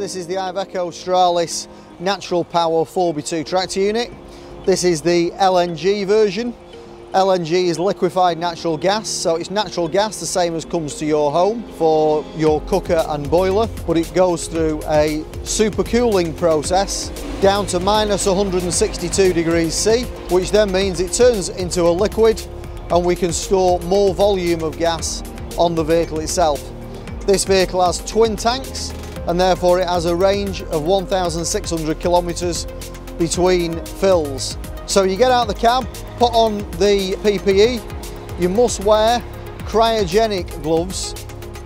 This is the Iveco Stralis Natural Power 4x2 tractor unit. This is the LNG version. LNG is liquefied natural gas, so it's natural gas the same as comes to your home for your cooker and boiler, but it goes through a supercooling process down to minus 162 degrees C, which then means it turns into a liquid and we can store more volume of gas on the vehicle itself. This vehicle has twin tanks and therefore it has a range of 1,600 kilometres between fills. So you get out the cab, put on the PPE, you must wear cryogenic gloves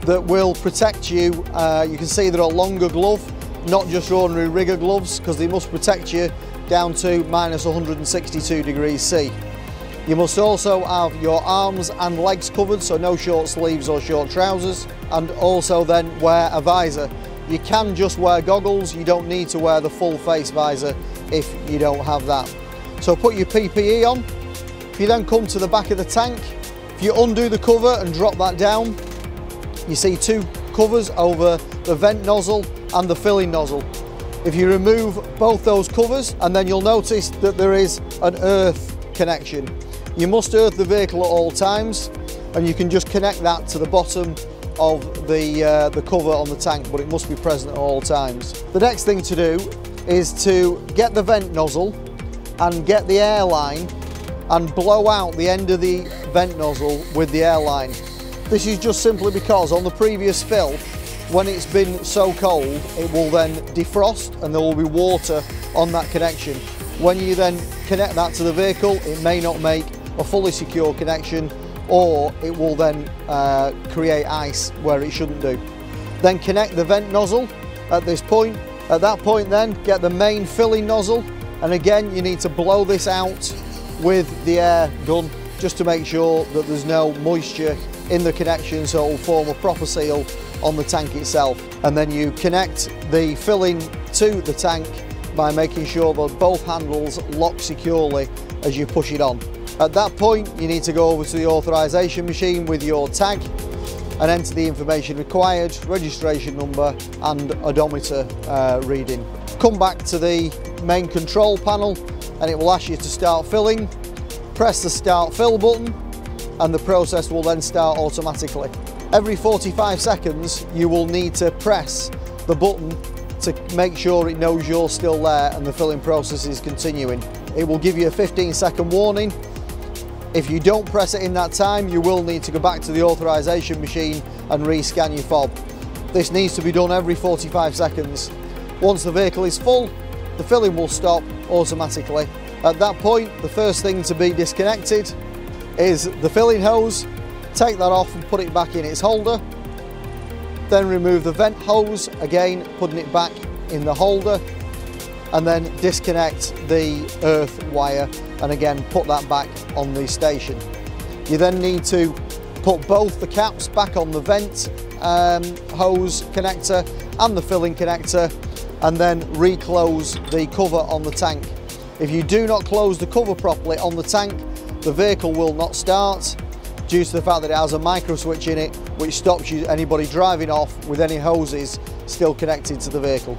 that will protect you. Uh, you can see they're a longer glove, not just ordinary rigger gloves, because they must protect you down to minus 162 degrees C. You must also have your arms and legs covered, so no short sleeves or short trousers, and also then wear a visor. You can just wear goggles, you don't need to wear the full face visor if you don't have that. So put your PPE on. If you then come to the back of the tank, if you undo the cover and drop that down, you see two covers over the vent nozzle and the filling nozzle. If you remove both those covers and then you'll notice that there is an earth connection. You must earth the vehicle at all times and you can just connect that to the bottom of the, uh, the cover on the tank, but it must be present at all times. The next thing to do is to get the vent nozzle and get the airline and blow out the end of the vent nozzle with the airline. This is just simply because on the previous fill, when it's been so cold, it will then defrost and there will be water on that connection. When you then connect that to the vehicle, it may not make a fully secure connection or it will then uh, create ice where it shouldn't do. Then connect the vent nozzle at this point. At that point then, get the main filling nozzle and again you need to blow this out with the air gun just to make sure that there's no moisture in the connection so it will form a proper seal on the tank itself. And then you connect the filling to the tank by making sure that both handles lock securely as you push it on. At that point, you need to go over to the authorization machine with your tag and enter the information required, registration number and odometer uh, reading. Come back to the main control panel and it will ask you to start filling. Press the start fill button and the process will then start automatically. Every 45 seconds you will need to press the button to make sure it knows you're still there and the filling process is continuing. It will give you a 15 second warning if you don't press it in that time, you will need to go back to the authorization machine and rescan your fob. This needs to be done every 45 seconds. Once the vehicle is full, the filling will stop automatically. At that point, the first thing to be disconnected is the filling hose. Take that off and put it back in its holder. Then remove the vent hose, again putting it back in the holder and then disconnect the earth wire and again put that back on the station. You then need to put both the caps back on the vent um, hose connector and the filling connector and then reclose the cover on the tank. If you do not close the cover properly on the tank, the vehicle will not start due to the fact that it has a micro switch in it which stops you anybody driving off with any hoses still connected to the vehicle.